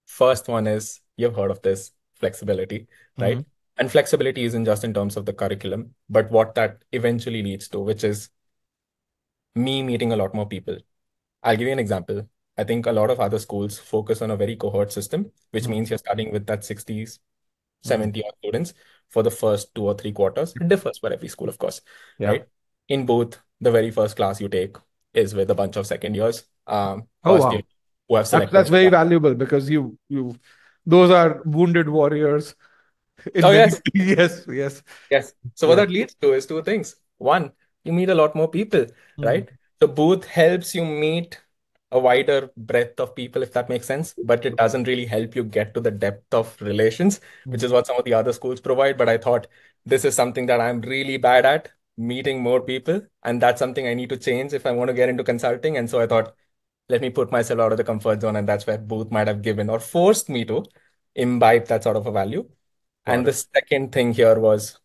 S1: First one is you've heard of this flexibility, right? Mm-hmm. And flexibility isn't just in terms of the curriculum, but what that eventually leads to, which is me meeting a lot more people. I'll give you an example. I think a lot of other schools focus on a very cohort system, which
S2: Mhm.
S1: means you're starting with that 60s, 70 odd students for the first two or three quarters. It differs for every school, of course,
S2: Yeah.
S1: right? In Booth, the very first class you take is with a bunch of second years, um,
S2: Oh, wow.
S1: year who have
S2: That's,
S1: selected.
S2: that's very valuable because you you those are wounded warriors.
S1: Oh, yes.
S2: yes, yes.
S1: Yes. So what that leads to is two things. One, you meet a lot more people,
S2: Mm-hmm.
S1: right? So Booth helps you meet a wider breadth of people, if that makes sense, but it doesn't really help you get to the depth of relations, which is what some of the other schools provide. But I thought this is something that I'm really bad at, meeting more people, and that's something I need to change if I want to get into consulting. And so I thought, let me put myself out of the comfort zone, and that's where Booth might have given or forced me to imbibe that sort of a value.
S2: Got
S1: And the second thing here was,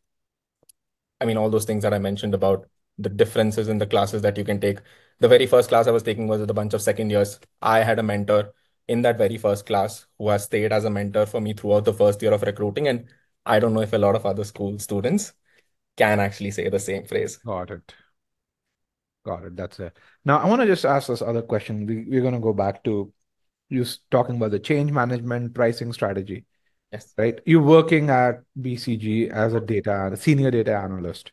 S1: I mean, all those things that I mentioned about the differences in the classes that you can take. The very first class I was taking was with a bunch of second years. I had a mentor in that very first class who has stayed as a mentor for me throughout the first year of recruiting. And I don't know if a lot of other school students can actually say the same phrase.
S2: Got it. Got it. That's it. Now, I want to just ask this other question. We, we're going to go back to you talking about the change management pricing strategy.
S1: Yes.
S2: Right. You're working at BCG as a data, a senior data analyst.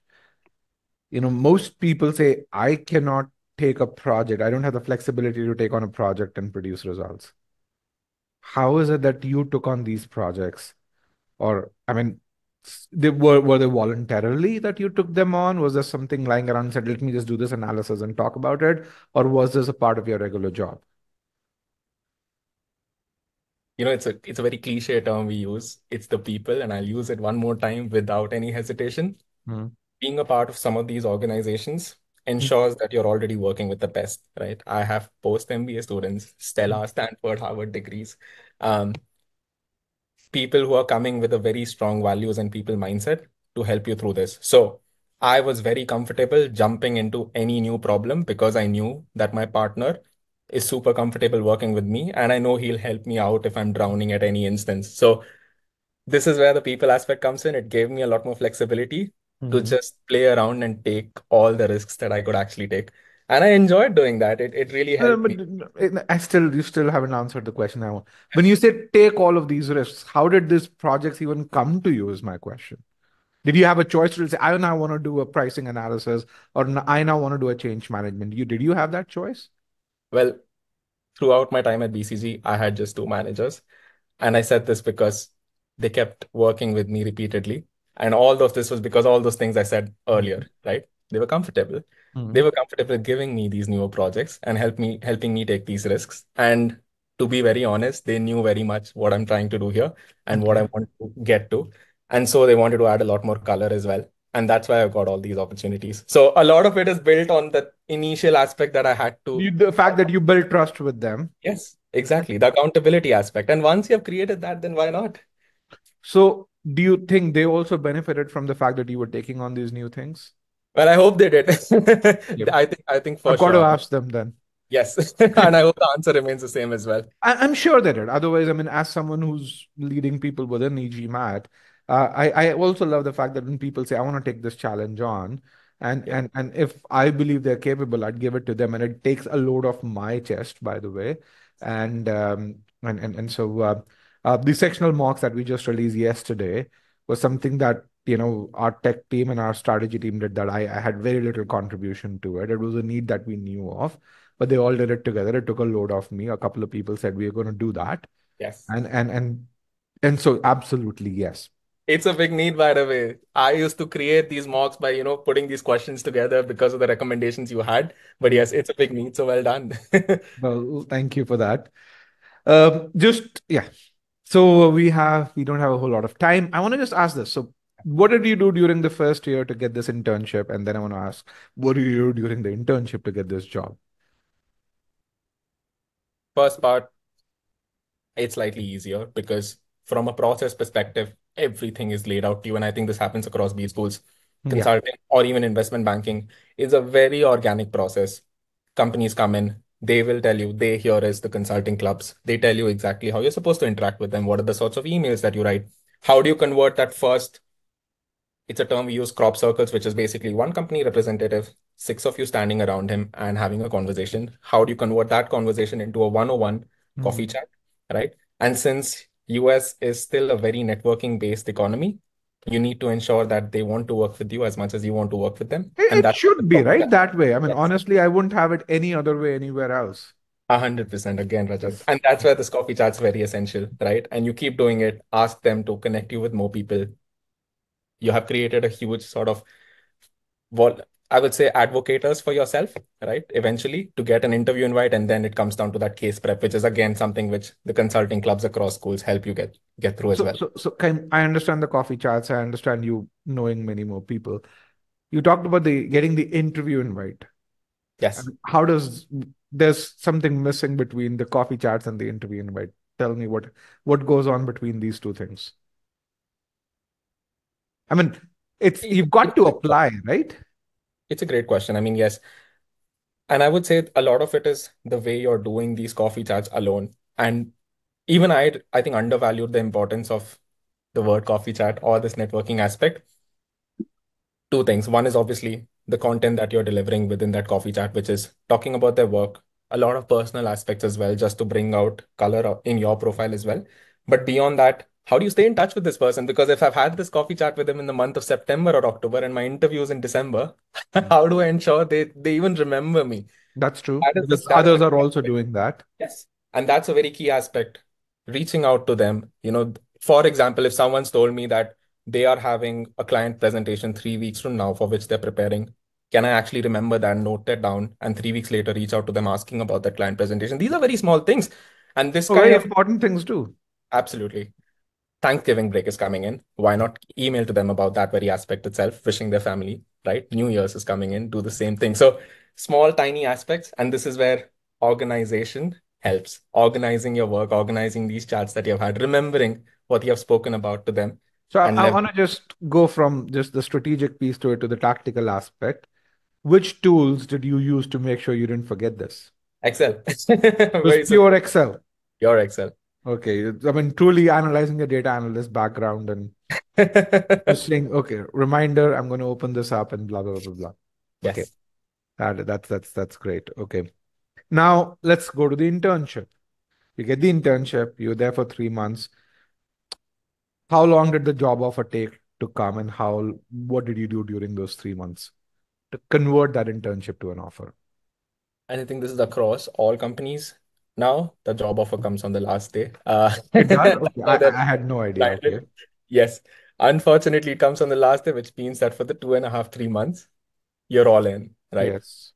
S2: You know, most people say, I cannot take a project. I don't have the flexibility to take on a project and produce results. How is it that you took on these projects? Or, I mean, they were were they voluntarily that you took them on? Was there something lying around and said, let me just do this analysis and talk about it? Or was this a part of your regular job?
S1: You know, it's a it's a very cliche term we use. It's the people, and I'll use it one more time without any hesitation. Mm. Being a part of some of these organizations ensures mm. that you're already working with the best, right? I have post MBA students, Stella, Stanford, Harvard degrees. Um, people who are coming with a very strong values and people mindset to help you through this. So I was very comfortable jumping into any new problem because I knew that my partner is super comfortable working with me and I know he'll help me out if I'm drowning at any instance. So this is where the people aspect comes in. It gave me a lot more flexibility mm-hmm. to just play around and take all the risks that I could actually take and I enjoyed doing that. It it really helped uh,
S2: me. I still you still haven't answered the question I want. When you say take all of these risks, how did these projects even come to you? Is my question. Did you have a choice to say I now want to do a pricing analysis or I now want to do a change management? You did you have that choice?
S1: Well, throughout my time at BCG, I had just two managers, and I said this because they kept working with me repeatedly, and all of this was because all those things I said earlier, right? They were comfortable. Mm-hmm. They were comfortable giving me these newer projects and help me helping me take these risks. And to be very honest, they knew very much what I'm trying to do here and what I want to get to. And so they wanted to add a lot more color as well. And that's why I got all these opportunities. So a lot of it is built on the initial aspect that I had to.
S2: You, the fact that you built trust with them.
S1: Yes, exactly. The accountability aspect. And once you have created that, then why not?
S2: So do you think they also benefited from the fact that you were taking on these new things?
S1: Well, I hope they did. yep. I think I think for
S2: I've
S1: sure.
S2: got to ask them then.
S1: Yes, and I hope the answer remains the same as well.
S2: I, am sure they did. Otherwise, I mean, as someone who's leading people within eGMAT, uh, I I also love the fact that when people say I want to take this challenge on, and yeah. and and if I believe they're capable, I'd give it to them, and it takes a load off my chest, by the way, and um and and and so uh, uh the sectional mocks that we just released yesterday was something that you know our tech team and our strategy team did that I, I had very little contribution to it. It was a need that we knew of but they all did it together. It took a load off me. A couple of people said we are going to do that.
S1: Yes.
S2: And and and and so absolutely yes.
S1: It's a big need by the way. I used to create these mocks by you know putting these questions together because of the recommendations you had. But yes it's a big need so well done.
S2: Well thank you for that. Um just yeah so we have we don't have a whole lot of time i want to just ask this so what did you do during the first year to get this internship? And then I want to ask, what do you do during the internship to get this job?
S1: First part, it's slightly easier because from a process perspective, everything is laid out to you. And I think this happens across B schools. Consulting yeah. or even investment banking is a very organic process. Companies come in, they will tell you, they here is the consulting clubs. They tell you exactly how you're supposed to interact with them. What are the sorts of emails that you write? How do you convert that first it's a term we use crop circles, which is basically one company representative, six of you standing around him and having a conversation. How do you convert that conversation into a 101 mm-hmm. coffee chat? Right. And since US is still a very networking based economy, you need to ensure that they want to work with you as much as you want to work with them.
S2: It, and that should be right that way. I mean, yes. honestly, I wouldn't have it any other way anywhere else.
S1: A hundred percent again, Rajat. And that's where this coffee chat's very essential, right? And you keep doing it, ask them to connect you with more people, you have created a huge sort of well i would say advocators for yourself right? Eventually to get an interview invite and then it comes down to that case prep which is again something which the consulting clubs across schools help you get get through as
S2: so,
S1: well.
S2: so so can i understand the coffee chats i understand you knowing many more people. You talked about the getting the interview invite.
S1: Yes.
S2: How does there's something missing between the coffee chats and the interview invite. Tell me what what goes on between these two things. I mean, it's you've got to apply, right?
S1: It's a great question. I mean, yes. And I would say a lot of it is the way you're doing these coffee chats alone. And even I, I think, undervalued the importance of the word coffee chat or this networking aspect. Two things. One is obviously the content that you're delivering within that coffee chat, which is talking about their work, a lot of personal aspects as well, just to bring out color in your profile as well. But beyond that, how do you stay in touch with this person? Because if I've had this coffee chat with them in the month of September or October and my interviews in December, hmm. how do I ensure they, they even remember me?
S2: That's true. That because others are also doing that.
S1: Yes. And that's a very key aspect. Reaching out to them. You know, for example, if someone's told me that they are having a client presentation three weeks from now for which they're preparing, can I actually remember that, note that down, and three weeks later reach out to them asking about that client presentation? These are very small things. And this
S2: oh, kind very of important things too.
S1: Absolutely. Thanksgiving break is coming in. Why not email to them about that very aspect itself, wishing their family, right? New Year's is coming in, do the same thing. So small, tiny aspects. And this is where organization helps. Organizing your work, organizing these chats that you've had, remembering what you have spoken about to them.
S2: So I, I want to just go from just the strategic piece to it to the tactical aspect. Which tools did you use to make sure you didn't forget this?
S1: Excel.
S2: pure Excel.
S1: Your Excel.
S2: Okay. I mean, truly analyzing the data analyst background and just saying, okay, reminder, I'm going to open this up and blah, blah, blah, blah.
S1: Yes. Okay.
S2: That, that's, that's, that's great. Okay. Now let's go to the internship. You get the internship, you're there for three months. How long did the job offer take to come and how, what did you do during those three months to convert that internship to an offer?
S1: And I think this is across all companies now. The job offer comes on the last day.
S2: Uh, okay, I, I, had no idea. Okay.
S1: Yes. Unfortunately, it comes on the last day, which means that for the two and a half, three months, you're all in, right?
S2: Yes.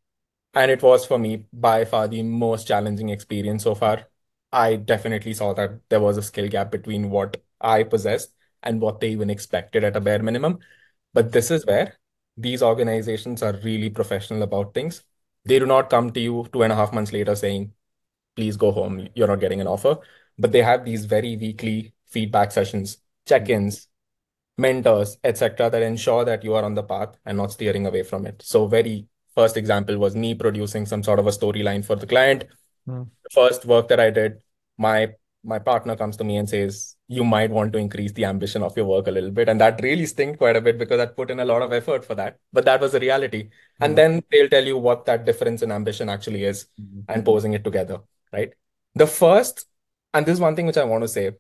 S1: And it was for me by far the most challenging experience so far. I definitely saw that there was a skill gap between what I possessed and what they even expected at a bare minimum. But this is where these organizations are really professional about things. They do not come to you two and a half months later saying, please go home, you're not getting an offer. But they have these very weekly feedback sessions, check-ins, mentors, etc., that ensure that you are on the path and not steering away from it. So very first example was me producing some sort of a storyline for the client. Mm. The first work that I did, my my partner comes to me and says, you might want to increase the ambition of your work a little bit. And that really stung quite a bit because I put in a lot of effort for that. But that was the reality. Mm-hmm. And then they'll tell you what that difference in ambition actually is mm-hmm. and posing it together, right? The first, and this is one thing which I want to say,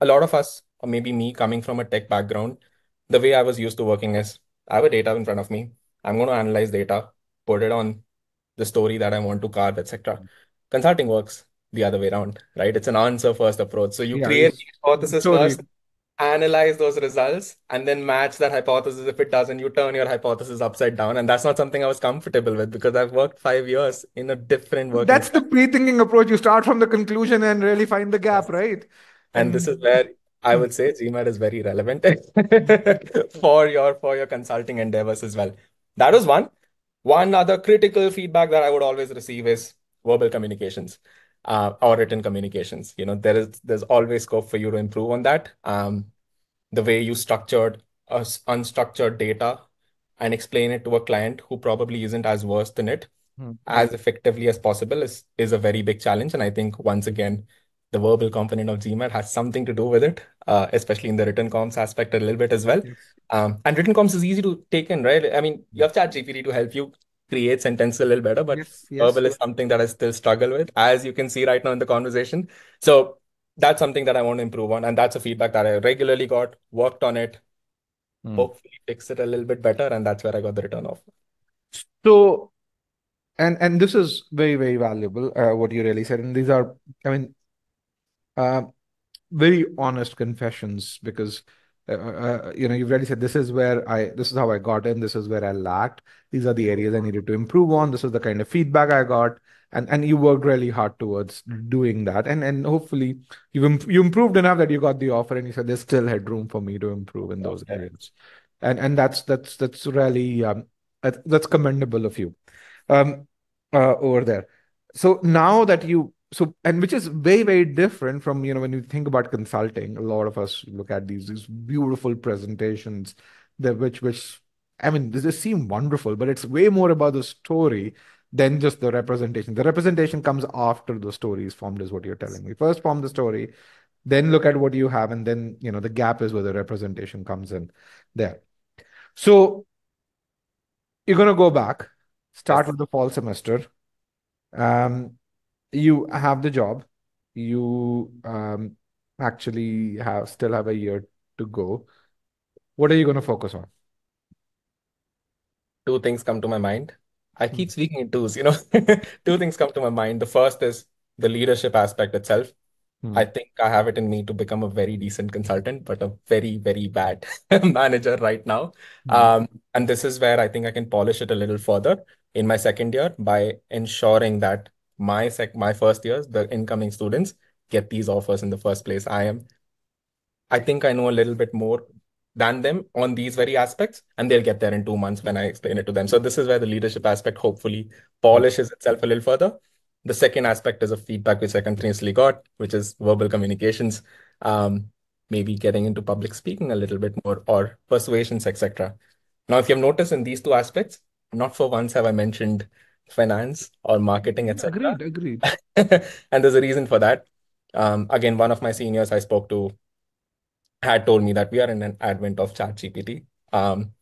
S1: a lot of us, or maybe me coming from a tech background, the way I was used to working is I have a data in front of me. I'm going to analyze data, put it on the story that I want to carve, etc. Consulting works the other way around, right? It's an answer first approach. So you yeah, create the hypothesis totally. first, analyze those results, and then match that hypothesis. If it doesn't, you turn your hypothesis upside down. And that's not something I was comfortable with because I've worked five years in a different work.
S2: That's the pre-thinking approach. You start from the conclusion and really find the gap, right?
S1: And, this is where I would say GMAT is very relevant for your for your consulting endeavors as well. That was one. One other critical feedback that I would always receive is verbal communications uh, or written communications. You know, there is there's always scope for you to improve on that. Um, the way you structured uh, unstructured data and explain it to a client who probably isn't as versed in it mm-hmm. as effectively as possible is is a very big challenge. And I think once again, the verbal component of GMAT has something to do with it, uh, especially in the written comms aspect a little bit as well. Yes. Um, and written comms is easy to take in, right? I mean, you have ChatGPT to help you create sentences a little better, but yes, yes, verbal is something that I still struggle with, as you can see right now in the conversation. So that's something that I want to improve on. And that's a feedback that I regularly got, worked on it, mm. hopefully fix it a little bit better. And that's where I got the return off.
S2: So and and this is very very valuable uh, what you really said and these are i mean uh, very honest confessions because uh, uh, you know you've already said this is where i this is how i got in this is where i lacked. These are the areas i needed to improve on. This is the kind of feedback i got. And and you worked really hard towards doing that. And and hopefully you've Im- you improved enough that you got the offer and you said there's still headroom for me to improve in those okay. areas. And and that's that's that's really um that's commendable of you. Um uh, over there. So now that you so and which is very very different from you know when you think about consulting a lot of us look at these these beautiful presentations that which which I mean, this, just seem wonderful, but it's way more about the story than just the representation. The representation comes after the story is formed, is what you're telling me. First form the story, then look at what you have, and then you know the gap is where the representation comes in there. So you're gonna go back, start with the fall semester. Um, you have the job. You um actually have still have a year to go. What are you gonna focus on?
S1: Two things come to my mind. I keep
S2: Hmm.
S1: speaking in twos, you know. Two things come to my mind. The first is the leadership aspect itself.
S2: Hmm.
S1: I think I have it in me to become a very decent consultant, but a very, very bad manager right now.
S2: Hmm.
S1: Um, and this is where I think I can polish it a little further in my second year by ensuring that my sec my first years, the incoming students get these offers in the first place. I am, I think I know a little bit more than them on these very aspects, and they'll get there in two months when I explain it to them. So this is where the leadership aspect hopefully polishes itself a little further. The second aspect is a feedback which I continuously got, which is verbal communications, um, maybe getting into public speaking a little bit more or persuasions, etc. Now, if you have noticed in these two aspects, not for once have I mentioned finance or marketing, etc.
S2: Agreed, agreed.
S1: and there's a reason for that. Um, again, one of my seniors I spoke to had told me that we are in an advent of ChatGPT. Um,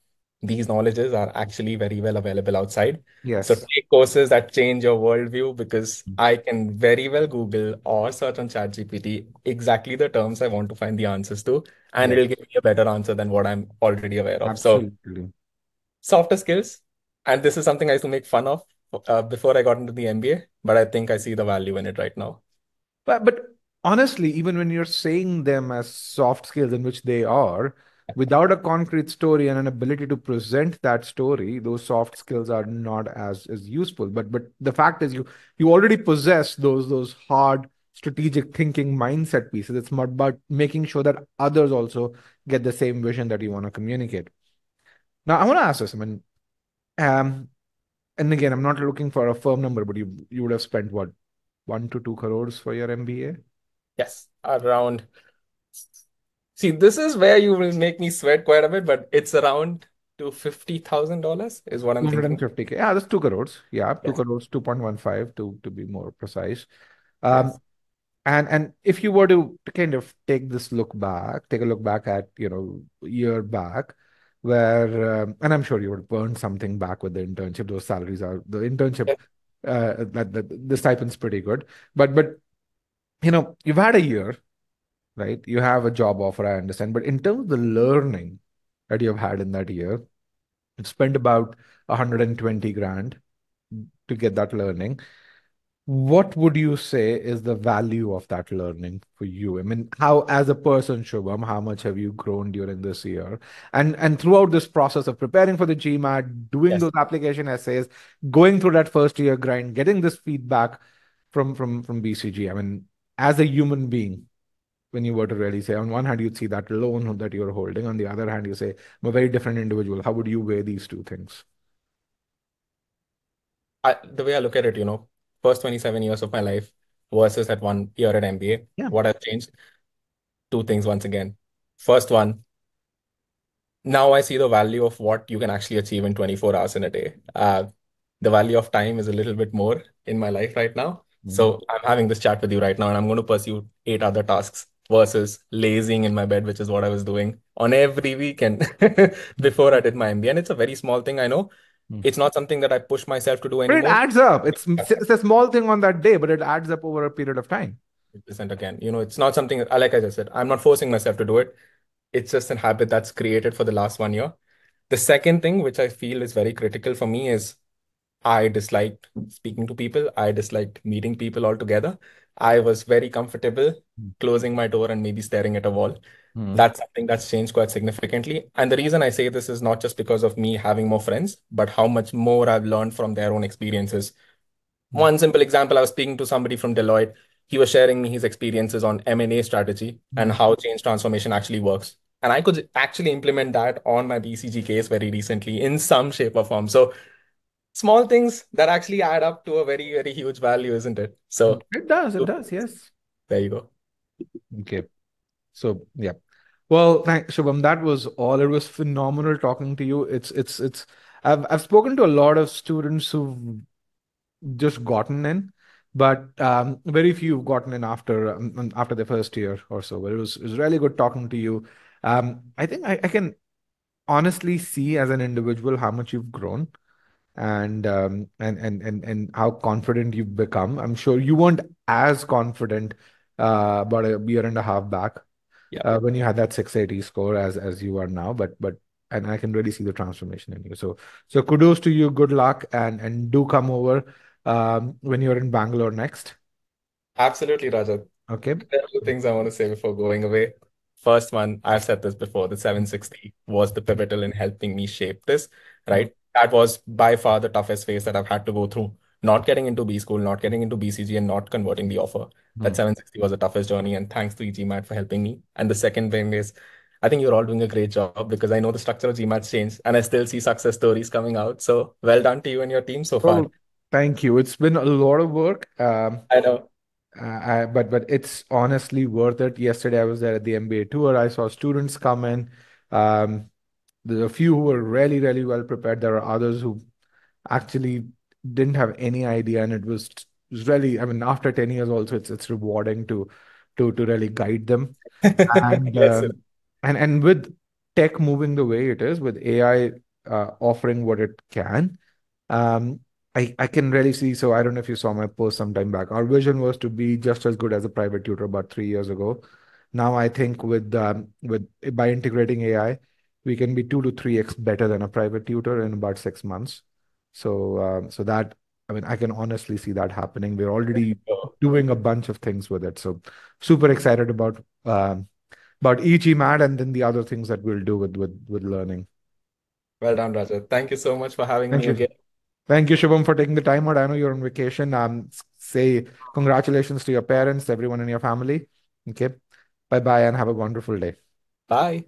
S1: these knowledges are actually very well available outside.
S2: Yes.
S1: So take courses that change your worldview because I can very well Google or search on ChatGPT exactly the terms I want to find the answers to, and
S2: Yes.
S1: it'll give me a better answer than what I'm already aware of. So
S2: Absolutely.
S1: softer skills, and this is something I used to make fun of uh, before I got into the MBA, but I think I see the value in it right now.
S2: But but honestly, even when you're saying them as soft skills, in which they are, without a concrete story and an ability to present that story, those soft skills are not as as useful. But but the fact is, you you already possess those those hard strategic thinking mindset pieces. It's more about making sure that others also get the same vision that you want to communicate. Now, I want to ask this. I mean, um, and again, I'm not looking for a firm number, but you you would have spent what one to two crores for your MBA?
S1: Yes, around. See, this is where you will make me sweat quite a bit, but it's around to $50,000 is what I'm thinking.
S2: 250k. Yeah, that's two crores. Yeah, two crores, 2.15 to to be more precise. Um,
S1: Yes.
S2: and and if you were to, to kind of take this look back, take a look back at, you know, year back, where um, and I'm sure you would burn something back with the internship. Those salaries are the internship
S1: Yes.
S2: uh that, that the stipend's pretty good. But but you know, you've had a year, right? You have a job offer, I understand. But in terms of the learning that you've had in that year, you've spent about 120 grand to get that learning. What would you say is the value of that learning for you? I mean, how, as a person, Shubham, how much have you grown during this year? And and throughout this process of preparing for the GMAT, doing
S1: Yes.
S2: those application essays, going through that first year grind, getting this feedback from from from BCG. I mean, as a human being, when you were to really say, on one hand, you'd see that loan that you're holding, on the other hand, you say, I'm a very different individual. How would you weigh these two things?
S1: I, the way I look at it, you know, first 27 years of my life versus that one year at MBA,
S2: Yeah.
S1: what has changed? Two things once again. First one, now I see the value of what you can actually achieve in 24 hours in a day. Uh, the value of time is a little bit more in my life right now. So I'm having this chat with you right now, and I'm going to pursue eight other tasks versus lazing in my bed, which is what I was doing on every weekend before I did my MBA. And it's a very small thing, I know.
S2: Mm.
S1: It's not something that I push myself to do
S2: But it
S1: anymore.
S2: adds up. It's it's a small thing on that day, but it adds up over a period of time.
S1: percent again. You know, it's not something that, like I just said, I'm not forcing myself to do it. It's just a habit that's created for the last one year. The second thing, which I feel is very critical for me, is I disliked speaking to people. I disliked meeting people altogether. I was very comfortable
S2: Mm.
S1: closing my door and maybe staring at a wall.
S2: Mm.
S1: That's something that's changed quite significantly. And the reason I say this is not just because of me having more friends, but how much more I've learned from their own experiences.
S2: Mm.
S1: One simple example, I was speaking to somebody from Deloitte. He was sharing me his experiences on M&A strategy and
S2: Mm.
S1: how change transformation actually works. And I could actually implement that on my BCG case very recently in some shape or form. So small things that actually add up to a very, very huge value, isn't it? So
S2: It does, it does, yes.
S1: there you go.
S2: Okay. So yeah. Well, thanks, Shubham. That was all. It was phenomenal talking to you. It's it's it's I've I've spoken to a lot of students who've just gotten in, but um, very few have gotten in after um, after the first year or so. But it was it was really good talking to you. Um, I think I, I can honestly see as an individual how much you've grown and um, and and and and how confident you've become. I'm sure you weren't as confident uh, about a year and a half back
S1: Yeah.
S2: uh, when you had that 680 score as as you are now. But but and I can really see the transformation in you. So so kudos to you. Good luck and and do come over um, when you're in Bangalore next.
S1: Absolutely, Rajat.
S2: Okay.
S1: There are two things I want to say before going away. First one, I've said this before, the 760 was the pivotal in helping me shape this, right? That was by far the toughest phase that I've had to go through. Not getting into B school, not getting into BCG, and not converting the offer. That 760 was the toughest journey, and thanks to GMAT for helping me. And the second thing is, I think you're all doing a great job because I know the structure of GMAT's changed, and I still see success stories coming out. So well done to you and your team so far.
S2: Well, thank you. It's been a lot of work. Um,
S1: I know.
S2: Uh, I, but but it's honestly worth it. Yesterday I was there at the MBA tour. I saw students come in. Um, there's a few who were really really well prepared. There are others who actually didn't have any idea, and it was, really. I mean, after ten years, also it's it's rewarding to to to really guide them. And
S1: Yes,
S2: um, and and with tech moving the way it is, with AI uh, offering what it can, um, I, I can really see. So I don't know if you saw my post some time back. Our vision was to be just as good as a private tutor about three years ago. Now I think with um, with by integrating AI, we can be two to three x better than a private tutor in about six months. So um, so that I mean I can honestly see that happening. We're already doing a bunch of things with it. So super excited about um, about eGMAT and then the other things that we'll do with with with learning.
S1: well done, Rajat. Thank you so much for having
S2: Thank
S1: me
S2: you.
S1: again.
S2: Thank you, Shubham, for taking the time out. I know you're on vacation. Um, say congratulations to your parents, everyone in your family. Okay. Bye bye and have a wonderful day.
S1: Bye.